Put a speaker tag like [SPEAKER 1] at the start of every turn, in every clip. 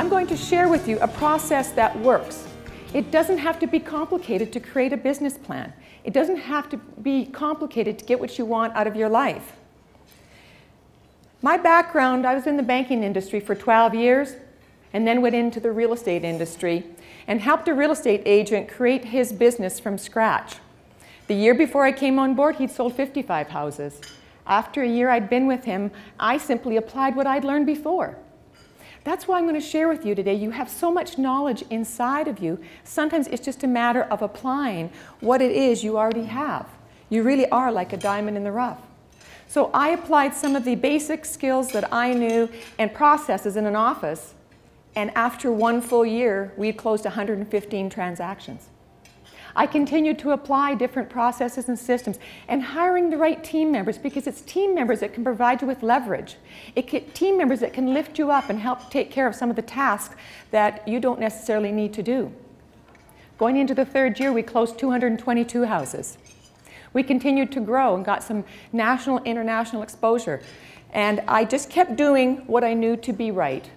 [SPEAKER 1] I'm going to share with you a process that works. It doesn't have to be complicated to create a business plan. It doesn't have to be complicated to get what you want out of your life. My background, I was in the banking industry for 12 years and then went into the real estate industry and helped a real estate agent create his business from scratch. The year before I came on board, he'd sold 55 houses. After a year I'd been with him, I simply applied what I'd learned before. That's why I'm going to share with you today. You have so much knowledge inside of you. Sometimes it's just a matter of applying what it is you already have. You really are like a diamond in the rough. So I applied some of the basic skills that I knew and processes in an office, and after one full year, we closed 115 transactions. I continued to apply different processes and systems and hiring the right team members because it's team members that can provide you with leverage. It can, team members that can lift you up and help take care of some of the tasks that you don't necessarily need to do. Going into the third year, we closed 222 houses. We continued to grow and got some national, international exposure. And I just kept doing what I knew to be right.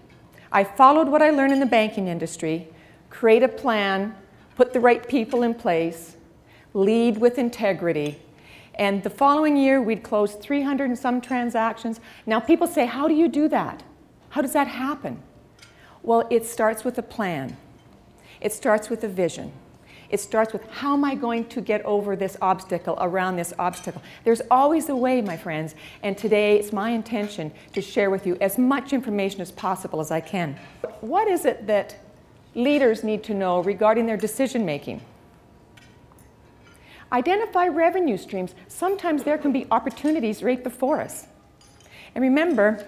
[SPEAKER 1] I followed what I learned in the banking industry, create a plan, put the right people in place, lead with integrity. And the following year, we'd close 300 and some transactions. Now, people say, How do you do that? How does that happen? Well, it starts with a plan, it starts with a vision. It starts with how am I going to get over this obstacle, around this obstacle? There's always a way, my friends, and today it's my intention to share with you as much information as possible as I can. What is it that leaders need to know regarding their decision making. Identify revenue streams. Sometimes there can be opportunities right before us. And remember,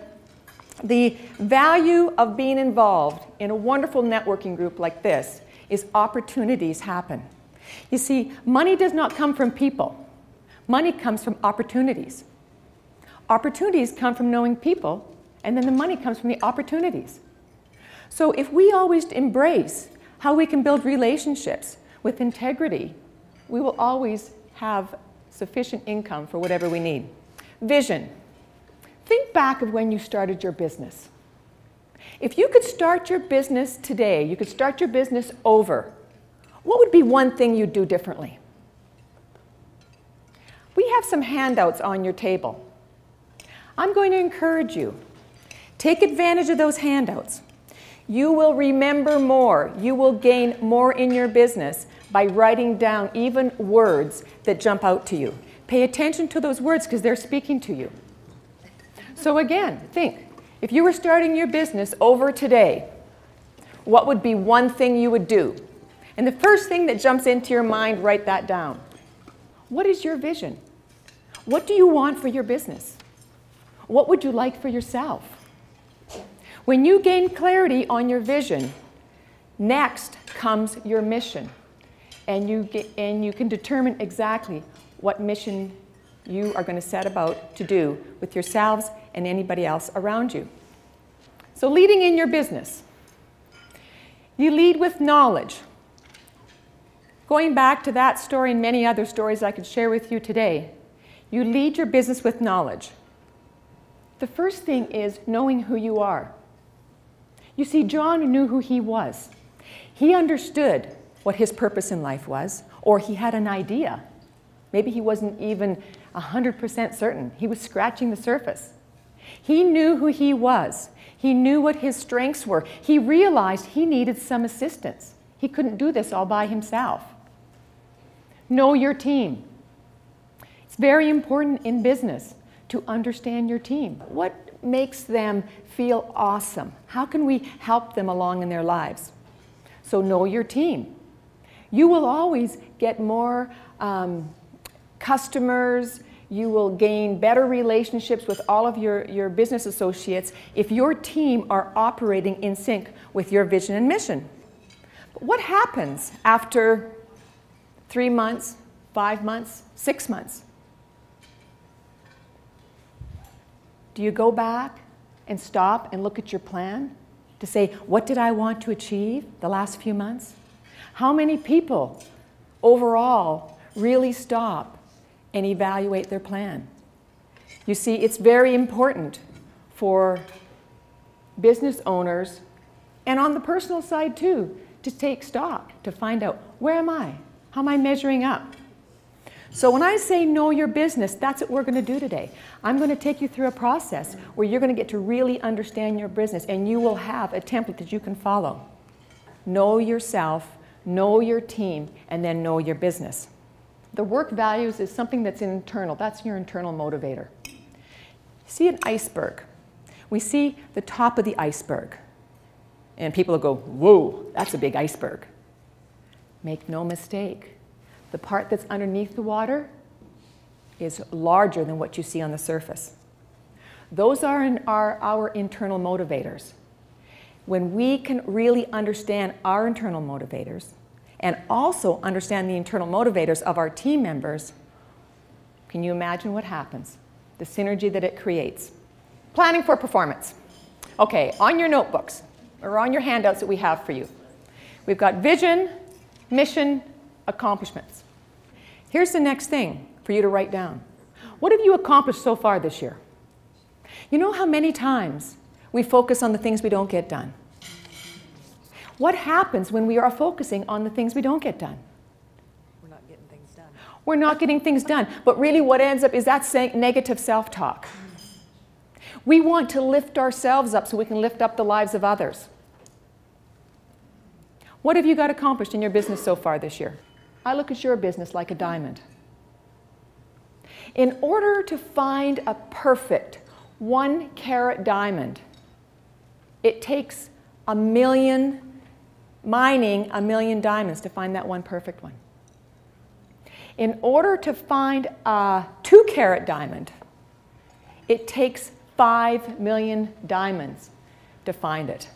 [SPEAKER 1] the value of being involved in a wonderful networking group like this is opportunities happen. You see, money does not come from people. Money comes from opportunities. Opportunities come from knowing people, and then the money comes from the opportunities. So if we always embrace how we can build relationships with integrity, we will always have sufficient income for whatever we need. Vision. Think back of when you started your business. If you could start your business today, you could start your business over, what would be one thing you'd do differently? We have some handouts on your table. I'm going to encourage you. Take advantage of those handouts. You will remember more. You will gain more in your business by writing down even words that jump out to you. Pay attention to those words because they're speaking to you. So again, think, if you were starting your business over today, what would be one thing you would do? And the first thing that jumps into your mind, write that down. What is your vision? What do you want for your business? What would you like for yourself? When you gain clarity on your vision, next comes your mission. And you, get, and you can determine exactly what mission you are going to set about to do with yourselves and anybody else around you. So, leading in your business, you lead with knowledge. Going back to that story and many other stories I could share with you today, you lead your business with knowledge. The first thing is knowing who you are. You see, John knew who he was. He understood what his purpose in life was, or he had an idea. Maybe he wasn't even 100% certain. He was scratching the surface. He knew who he was. He knew what his strengths were. He realized he needed some assistance. He couldn't do this all by himself. Know your team. It's very important in business to understand your team. What makes them feel awesome? How can we help them along in their lives? So know your team. You will always get more um, customers, you will gain better relationships with all of your, your business associates if your team are operating in sync with your vision and mission. But what happens after three months, five months, six months? Do you go back and stop and look at your plan to say, what did I want to achieve the last few months? How many people overall really stop and evaluate their plan? You see, it's very important for business owners And on the personal side, too, to take stock, to find out where am I? How am I measuring up? So when I say know your business, that's what we're going to do today. I'm going to take you through a process where you're going to get to really understand your business and you will have a template that you can follow. Know yourself, know your team, and then know your business. The work values is something that's internal. That's your internal motivator. See an iceberg. We see the top of the iceberg. And people will go, whoa, that's a big iceberg. Make no mistake, the part that's underneath the water is larger than what you see on the surface. Those are, in, are our internal motivators. When we can really understand our internal motivators and also understand the internal motivators of our team members, can you imagine what happens? The synergy that it creates. Planning for performance. Okay, on your notebooks or on your handouts that we have for you, we've got vision, mission, accomplishments. Here's the next thing for you to write down. What have you accomplished so far this year? You know how many times we focus on the things we don't get done? What happens when we are focusing on the things we don't get done?
[SPEAKER 2] We're not getting things done.
[SPEAKER 1] We're not getting things done. But really, what ends up is that negative self talk. We want to lift ourselves up so we can lift up the lives of others. What have you got accomplished in your business so far this year? I look at your business like a diamond. In order to find a perfect one carat diamond, it takes a million, mining a million diamonds to find that one perfect one. In order to find a two carat diamond, it takes five million diamonds to find it.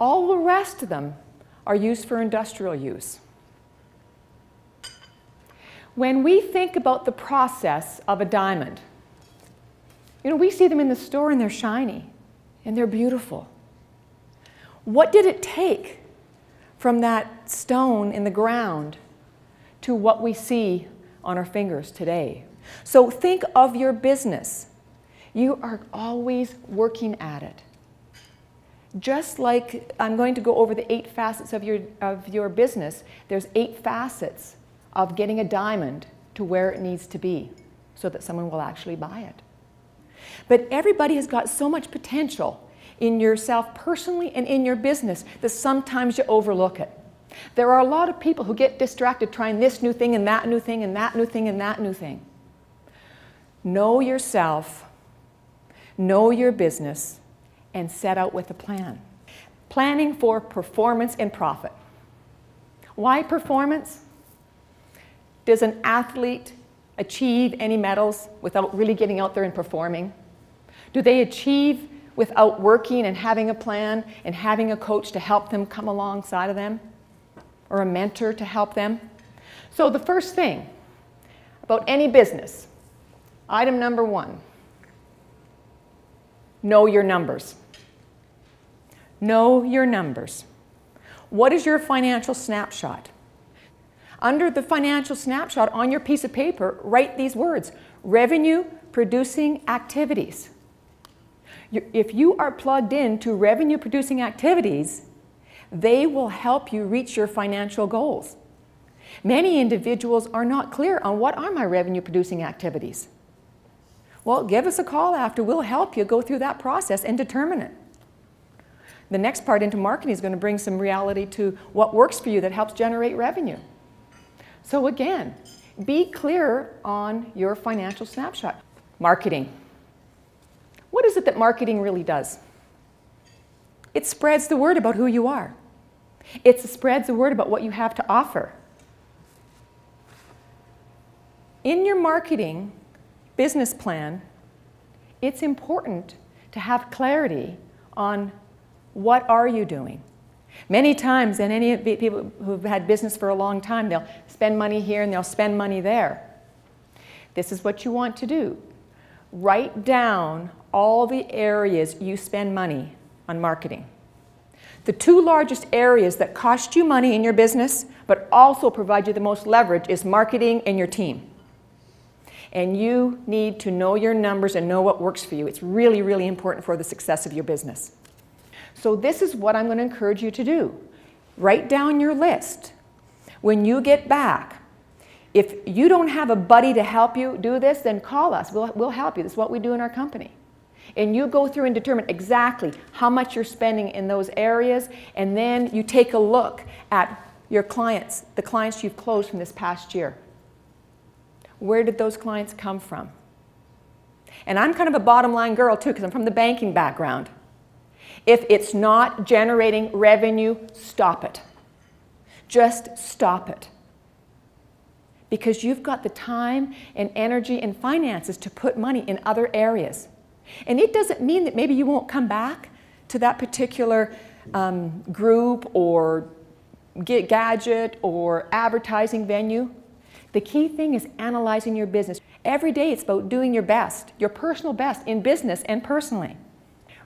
[SPEAKER 1] All the rest of them are used for industrial use. When we think about the process of a diamond, you know, we see them in the store and they're shiny and they're beautiful. What did it take from that stone in the ground to what we see on our fingers today? So think of your business. You are always working at it just like I'm going to go over the eight facets of your, of your business, there's eight facets of getting a diamond to where it needs to be so that someone will actually buy it. But everybody has got so much potential in yourself personally and in your business that sometimes you overlook it. There are a lot of people who get distracted trying this new thing and that new thing and that new thing and that new thing. Know yourself, know your business, and set out with a plan. Planning for performance and profit. Why performance? Does an athlete achieve any medals without really getting out there and performing? Do they achieve without working and having a plan and having a coach to help them come alongside of them or a mentor to help them? So, the first thing about any business, item number one know your numbers. Know your numbers. What is your financial snapshot? Under the financial snapshot on your piece of paper, write these words revenue producing activities. If you are plugged into revenue producing activities, they will help you reach your financial goals. Many individuals are not clear on what are my revenue producing activities. Well, give us a call after. We'll help you go through that process and determine it. The next part into marketing is going to bring some reality to what works for you that helps generate revenue. So again, be clear on your financial snapshot. Marketing. What is it that marketing really does? It spreads the word about who you are. It spreads the word about what you have to offer. In your marketing business plan, it's important to have clarity on what are you doing? Many times, and any of the people who've had business for a long time, they'll spend money here and they'll spend money there. This is what you want to do. Write down all the areas you spend money on marketing. The two largest areas that cost you money in your business, but also provide you the most leverage, is marketing and your team. And you need to know your numbers and know what works for you. It's really, really important for the success of your business. So, this is what I'm going to encourage you to do. Write down your list. When you get back, if you don't have a buddy to help you do this, then call us. We'll, we'll help you. This is what we do in our company. And you go through and determine exactly how much you're spending in those areas, and then you take a look at your clients, the clients you've closed from this past year. Where did those clients come from? And I'm kind of a bottom line girl too, because I'm from the banking background. If it's not generating revenue, stop it. Just stop it. Because you've got the time and energy and finances to put money in other areas. And it doesn't mean that maybe you won't come back to that particular um, group or gadget or advertising venue. The key thing is analyzing your business. Every day it's about doing your best, your personal best in business and personally.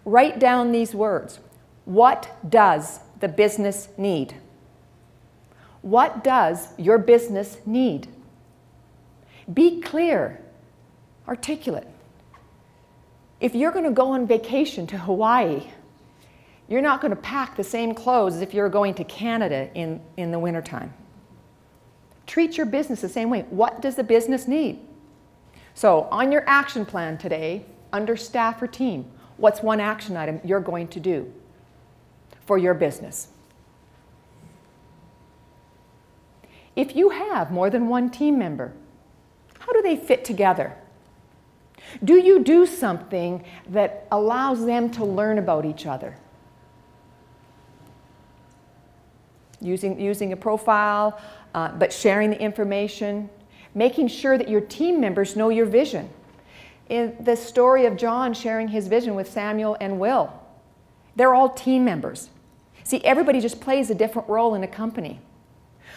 [SPEAKER 1] Write down these words. What does the business need? What does your business need? Be clear, articulate. If you're going to go on vacation to Hawaii, you're not going to pack the same clothes as if you're going to Canada in, in the wintertime. Treat your business the same way. What does the business need? So, on your action plan today, under staff or team, what's one action item you're going to do for your business? If you have more than one team member, how do they fit together? Do you do something that allows them to learn about each other? Using, using a profile, uh, but sharing the information, making sure that your team members know your vision. In the story of John sharing his vision with Samuel and Will, they're all team members. See, everybody just plays a different role in a company.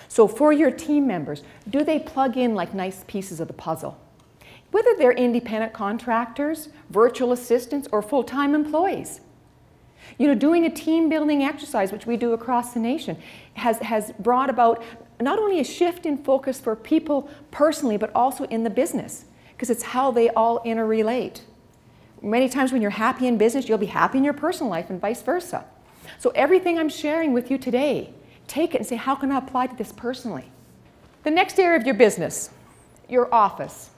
[SPEAKER 1] So for your team members, do they plug in like nice pieces of the puzzle? Whether they're independent contractors, virtual assistants, or full-time employees. You know, doing a team building exercise, which we do across the nation, has, has brought about not only a shift in focus for people personally, but also in the business, because it's how they all interrelate. Many times when you're happy in business, you'll be happy in your personal life and vice versa. So everything I'm sharing with you today, take it and say, how can I apply to this personally? The next area of your business, your office.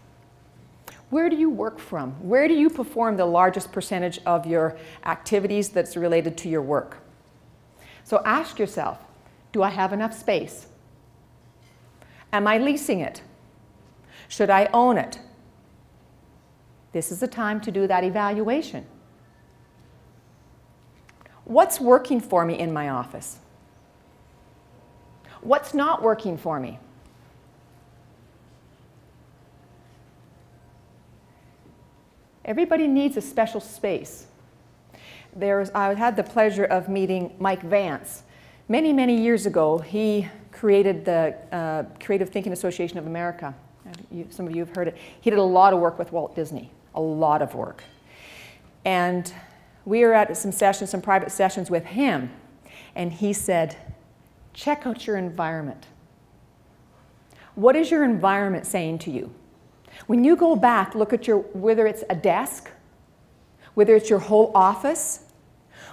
[SPEAKER 1] Where do you work from? Where do you perform the largest percentage of your activities that's related to your work? So ask yourself, do I have enough space? Am I leasing it? Should I own it? This is the time to do that evaluation. What's working for me in my office? What's not working for me? Everybody needs a special space. There's, I had the pleasure of meeting Mike Vance. Many, many years ago, he created the uh, Creative Thinking Association of America. You, some of you have heard it. He did a lot of work with Walt Disney, a lot of work. And we were at some sessions, some private sessions with him, and he said, check out your environment. What is your environment saying to you? When you go back, look at your, whether it's a desk, whether it's your whole office,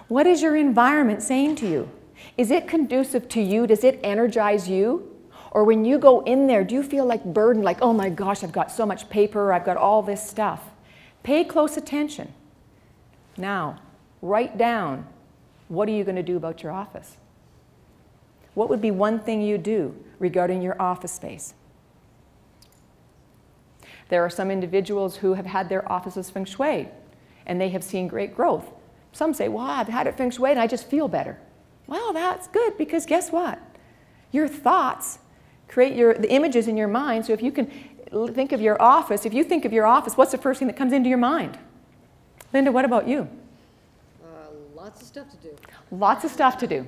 [SPEAKER 1] what is your environment saying to you? Is it conducive to you? Does it energize you? Or when you go in there, do you feel like burdened, like, oh my gosh, I've got so much paper, I've got all this stuff? Pay close attention. Now, write down what are you going to do about your office? What would be one thing you do regarding your office space? There are some individuals who have had their offices feng shui and they have seen great growth. Some say, well, I've had it feng shui and I just feel better. Well, that's good because guess what? Your thoughts create your, the images in your mind. So if you can think of your office, if you think of your office, what's the first thing that comes into your mind? Linda, what about you?
[SPEAKER 2] Uh, lots of stuff to do.
[SPEAKER 1] Lots of stuff to do.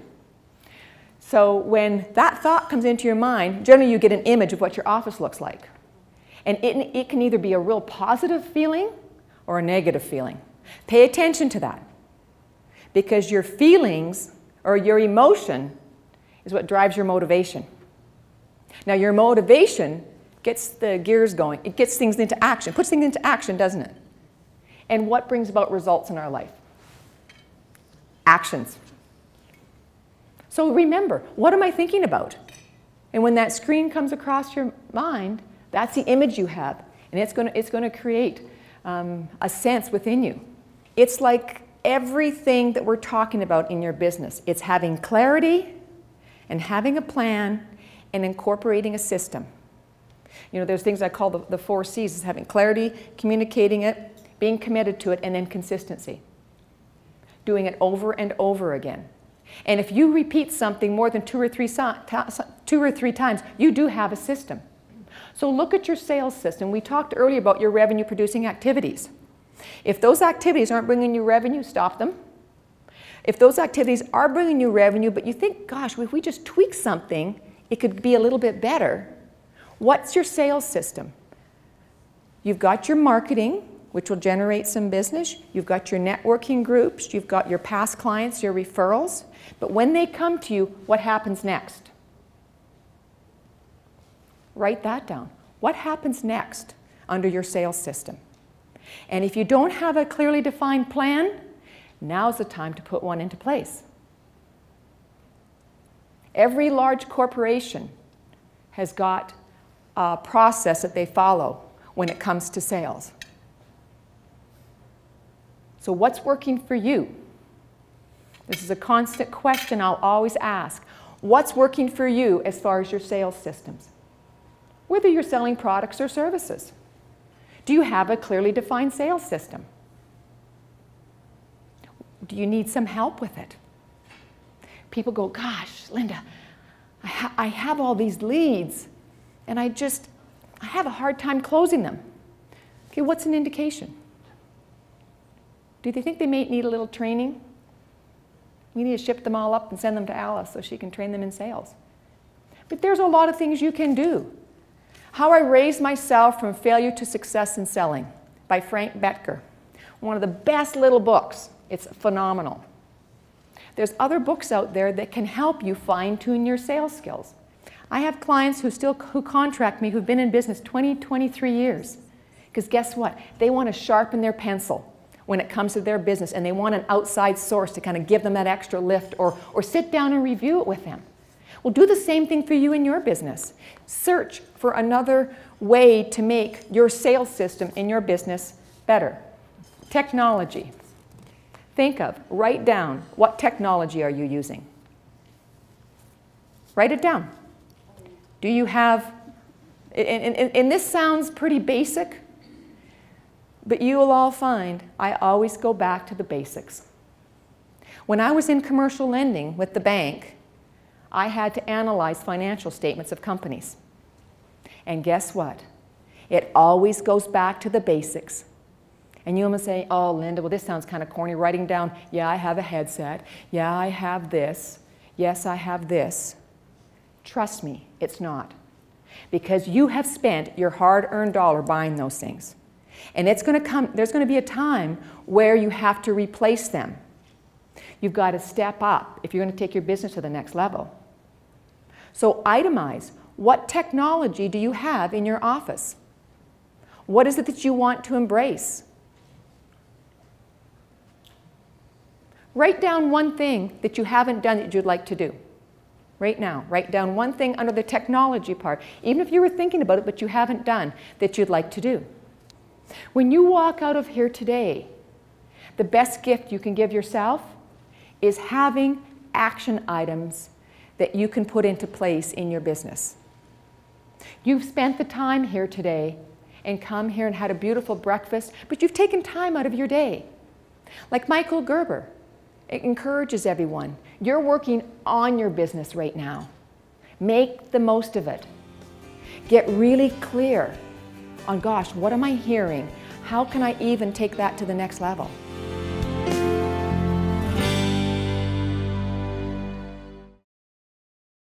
[SPEAKER 1] So when that thought comes into your mind, generally you get an image of what your office looks like. And it, it can either be a real positive feeling or a negative feeling. Pay attention to that. Because your feelings or your emotion is what drives your motivation. Now, your motivation gets the gears going, it gets things into action, puts things into action, doesn't it? And what brings about results in our life? Actions. So remember, what am I thinking about? And when that screen comes across your mind, that's the image you have. And it's going to, it's going to create um, a sense within you. It's like everything that we're talking about in your business. It's having clarity and having a plan and incorporating a system. You know, there's things I call the, the four C's, is having clarity, communicating it, being committed to it, and then consistency. Doing it over and over again. And if you repeat something more than two or three, two or three times, you do have a system. So look at your sales system. We talked earlier about your revenue producing activities. If those activities aren't bringing you revenue, stop them. If those activities are bringing you revenue, but you think, gosh, if we just tweak something, it could be a little bit better, what's your sales system? You've got your marketing, which will generate some business. You've got your networking groups. You've got your past clients, your referrals. But when they come to you, what happens next? Write that down. What happens next under your sales system? And if you don't have a clearly defined plan, now's the time to put one into place. Every large corporation has got a process that they follow when it comes to sales. So, what's working for you? This is a constant question I'll always ask. What's working for you as far as your sales systems? Whether you're selling products or services. Do you have a clearly defined sales system? Do you need some help with it? People go, gosh, Linda, I, ha I have all these leads and I just, I have a hard time closing them. Okay, what's an indication? Do they think they may need a little training? We need to ship them all up and send them to Alice so she can train them in sales. But there's a lot of things you can do. How I Raised Myself from Failure to Success in Selling by Frank Bettger. One of the best little books. It's phenomenal. There's other books out there that can help you fine tune your sales skills. I have clients who still who contract me who've been in business 20, 23 years. Because guess what? They want to sharpen their pencil when it comes to their business and they want an outside source to kind of give them that extra lift or, or sit down and review it with them. Well, do the same thing for you in your business. Search for another way to make your sales system in your business better. Technology. Think of, write down, what technology are you using? Write it down. Do you have, and, and, and this sounds pretty basic, but you will all find I always go back to the basics. When I was in commercial lending with the bank, I had to analyze financial statements of companies. And guess what? It always goes back to the basics. And you almost say, oh, Linda, well, this sounds kind of corny. Writing down, yeah, I have a headset. Yeah, I have this. Yes, I have this. Trust me, it's not. Because you have spent your hard earned dollar buying those things. And it's going to come, there's going to be a time where you have to replace them. You've got to step up if you're going to take your business to the next level. So itemize. What technology do you have in your office? What is it that you want to embrace? Write down one thing that you haven't done that you'd like to do. Right now, write down one thing under the technology part, even if you were thinking about it but you haven't done, that you'd like to do. When you walk out of here today, the best gift you can give yourself is having action items that you can put into place in your business. You've spent the time here today and come here and had a beautiful breakfast, but you've taken time out of your day. Like Michael Gerber, it encourages everyone. You're working on your business right now. Make the most of it. Get really clear on, gosh, what am I hearing? How can I even take that to the next level?